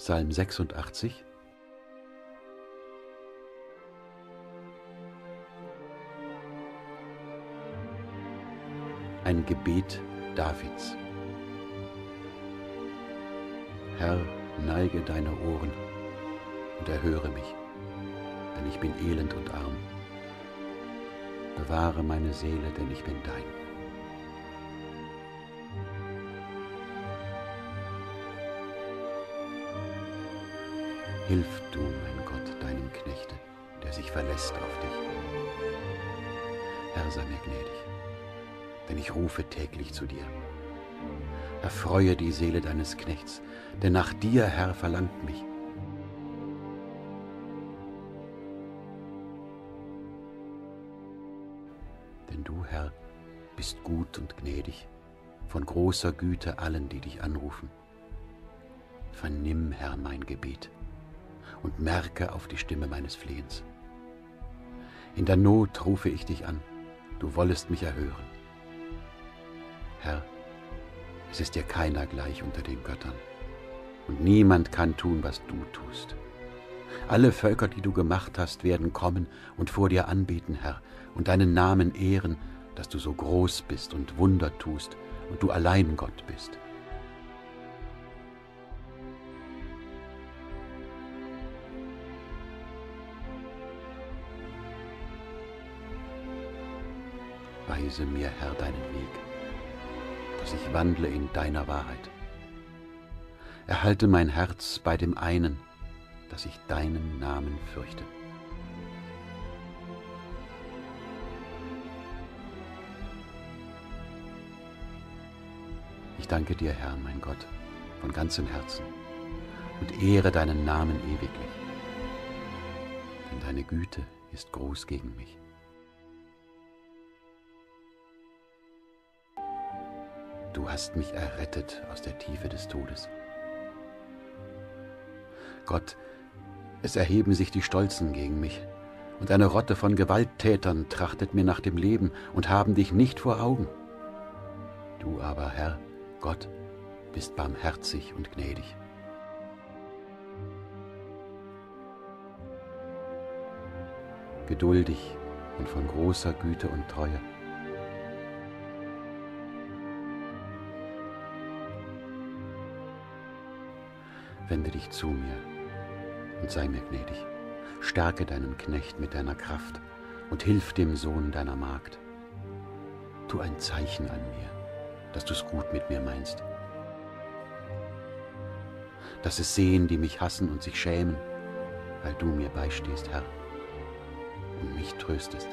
Psalm 86 Ein Gebet Davids Herr, neige deine Ohren und erhöre mich, denn ich bin elend und arm. Bewahre meine Seele, denn ich bin dein. Hilf du, mein Gott, deinem Knechte, der sich verlässt auf dich. Herr, sei mir gnädig, denn ich rufe täglich zu dir. Erfreue die Seele deines Knechts, denn nach dir, Herr, verlangt mich. Denn du, Herr, bist gut und gnädig, von großer Güte allen, die dich anrufen. Vernimm, Herr, mein Gebet und merke auf die Stimme meines Flehens. In der Not rufe ich dich an, du wollest mich erhören. Herr, es ist dir keiner gleich unter den Göttern, und niemand kann tun, was du tust. Alle Völker, die du gemacht hast, werden kommen und vor dir anbeten, Herr, und deinen Namen ehren, dass du so groß bist und Wunder tust und du allein Gott bist. Weise mir, Herr, deinen Weg, dass ich wandle in deiner Wahrheit. Erhalte mein Herz bei dem einen, dass ich deinen Namen fürchte. Ich danke dir, Herr, mein Gott, von ganzem Herzen und ehre deinen Namen ewiglich, denn deine Güte ist groß gegen mich. Du hast mich errettet aus der Tiefe des Todes. Gott, es erheben sich die Stolzen gegen mich, und eine Rotte von Gewalttätern trachtet mir nach dem Leben und haben dich nicht vor Augen. Du aber, Herr, Gott, bist barmherzig und gnädig. Geduldig und von großer Güte und Treue. Wende dich zu mir und sei mir gnädig. Stärke deinen Knecht mit deiner Kraft und hilf dem Sohn deiner Magd. Tu ein Zeichen an mir, dass du es gut mit mir meinst. Dass es sehen, die mich hassen und sich schämen, weil du mir beistehst, Herr, und mich tröstest.